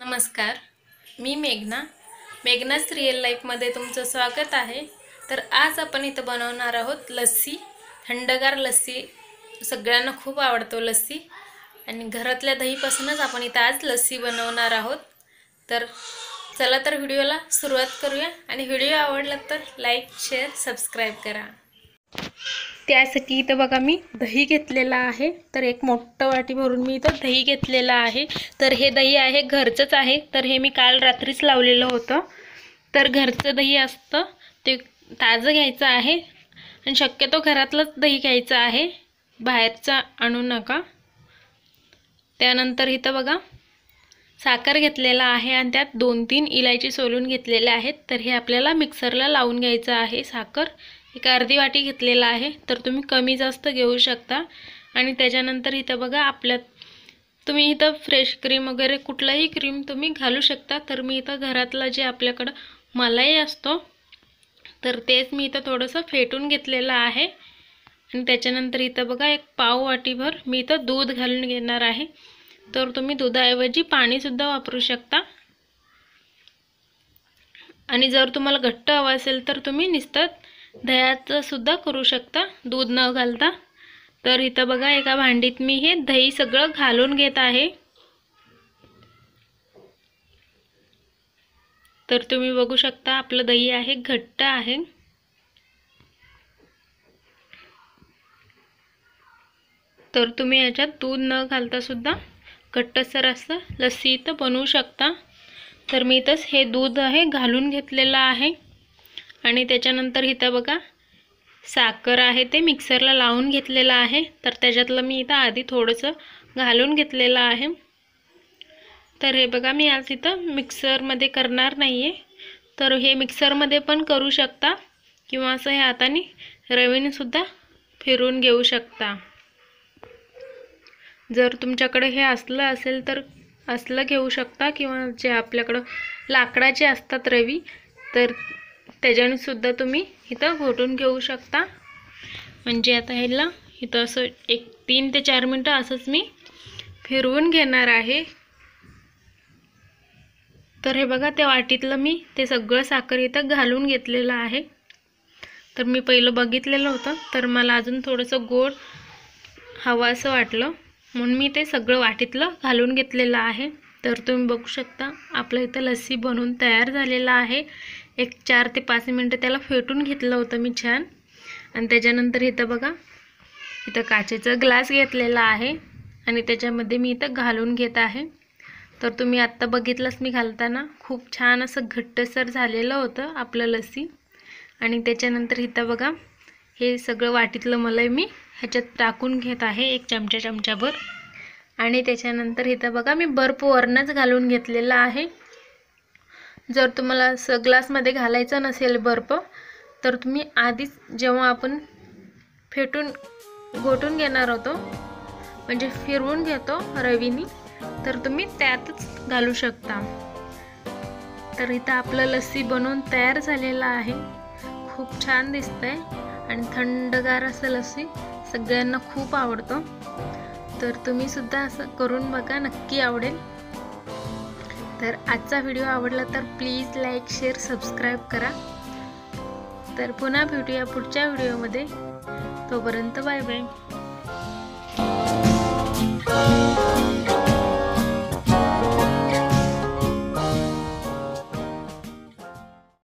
नमस्कार मी मेघना. मेघनाच रिअल लाईफमध्ये तुमचं स्वागत आहे. तर आज आपण इथं बनवणार आहोत लस्सी थंडगार लस्सी. सगळ्यांना खूप आवडतो लस्सी. आणि घरातल्या दहीपासूनच आपण इथं आज लस्सी बनवणार आहोत. तर चला तर व्हिडिओला सुरुवात करूया. आणि व्हिडिओ आवडला तर लाईक शेअर सबस्क्राईब करा. त्यासाठी इथं बघा मी दही घेतलेला आहे. तर एक मोठं वाटी भरून मी इथं दही घेतलेलं आहे. तर हे दही आहे घरचंच आहे. तर हे मी काल रात्रीच लावलेलं होतं. तर घरचं दही असतं. ते ताजं घ्यायचं आहे. आणि शक्यतो घरातलंच दही घ्यायचं आहे. बाहेरचं आणू नका. त्यानंतर इथं बघा साखर घेतलेला आहे आणि त्यात दोन तीन इलायची सोलून घेतलेल्या आहेत. तर हे आपल्याला मिक्सरला लावून घ्यायचं आहे साखर. एक अर्धी वाटी घेतलेला आहे. तर तुम्ही कमी जास्त घेऊ शकता. आणि त्याच्यानंतर इथं बघा आपल्यात तुम्ही इथं फ्रेश क्रीम वगैरे कुठलाही क्रीम तुम्ही घालू शकता. तर मी इथं घरातला जे आपल्याकडं मलाई असतो तर तेच मी इथं थोडंसं फेटून घेतलेलं आहे. आणि त्याच्यानंतर इथं बघा एक पाव वाटीभर मी इथं दूध घालून घेणार आहे. तर तुम्ही दुधाऐवजी पाणीसुद्धा वापरू शकता. आणि जर तुम्हाला घट्ट हवं असेल तर तुम्ही नुसतं दह्याचं सुद्धा करू शकता. दूध न घालता. तर इथं बघा एका भांडीत मी हे दही सगळं घालून घेत आहे. तर तुम्ही बघू शकता आपलं दही आहे घट्ट आहे. तर तुम्ही याच्यात दूध न घालता सुद्धा घट्टसर असं लस्सी इथं बनवू शकता. तर मी इथंच हे दूध आहे घालून घेतलेलं आहे. आणि त्याच्यानंतर इथं बघा साखर आहे ते मिक्सरला लावून घेतलेलं आहे. तर त्याच्यातलं मी इथं आधी थोडंसं घालून घेतलेलं आहे. तर हे बघा मी आज इथं मिक्सरमध्ये करणार नाही आहे तर हे मिक्सरमध्ये पण करू शकता किंवा असं हे हाताने रवीनेसुद्धा फिरून घेऊ शकता. जर तुमच्याकडे हे असलं असेल तर असलं घेऊ शकता किंवा जे आपल्याकडं लाकडाचे असतात रवी तर त्याच्याने सुद्धा तुम्ही इथं घोटून घेऊ शकता. म्हणजे आता ह्याला इथं असं एक तीन ते चार मिनटं असंच मी फिरवून घेणार आहे. तर हे बघा त्या वाटीतलं मी ते सगळं साखर इथं घालून घेतलेलं आहे. तर मी पहिलं बघितलेलं होतं तर मला अजून थोडंसं गोड हवं असं वाटलं. म्हणून मी ते सगळं वाटीतलं घालून घेतलेलं आहे. तर तुम्ही बघू शकता आपलं इथं लस्सी बनवून तयार झालेलं आहे. एक चार ते पाच मिनटं त्याला फेटून घेतलं होतं मी छान. आणि त्याच्यानंतर इथं बघा इथं काचेचा ग्लास घेतलेला आहे. आणि त्याच्यामध्ये मी इथं घालून घेत आहे. तर तुम्ही आत्ता बघितलंच मी घालताना खूप छान असं घट्टसर झालेलं होतं आपलं लसी आणि त्याच्यानंतर इथं बघा हे सगळं वाटीतलं मलाई मी ह्याच्यात टाकून घेत आहे एक चमचा चमचाभर. आणि त्याच्यानंतर इथं बघा मी बर्फ वरणच घालून घेतलेला आहे. जर तुम्हाला असं ग्लासमध्ये घालायचं नसेल बर्फ तर तुम्ही आधीच जेव्हा आपण फेटून गोठून घेणार होतो म्हणजे फिरवून घेतो रवीनी तर तुम्ही त्यातच घालू शकता. तर इथं आपलं लस्सी बनवून तयार झालेलं आहे. खूप छान दिसतंय आणि थंडगार असं लस्सी सगळ्यांना खूप आवडतं. तर तुम्ही सुद्धा असं करून बघा नक्की आवडेल. तर आजचा व्हिडिओ आवडला तर प्लीज लाईक शेअर सबस्क्राईब करा. तर पुन्हा भेटूया पुढच्या व्हिडिओमध्ये तोपर्यंत बाय बाय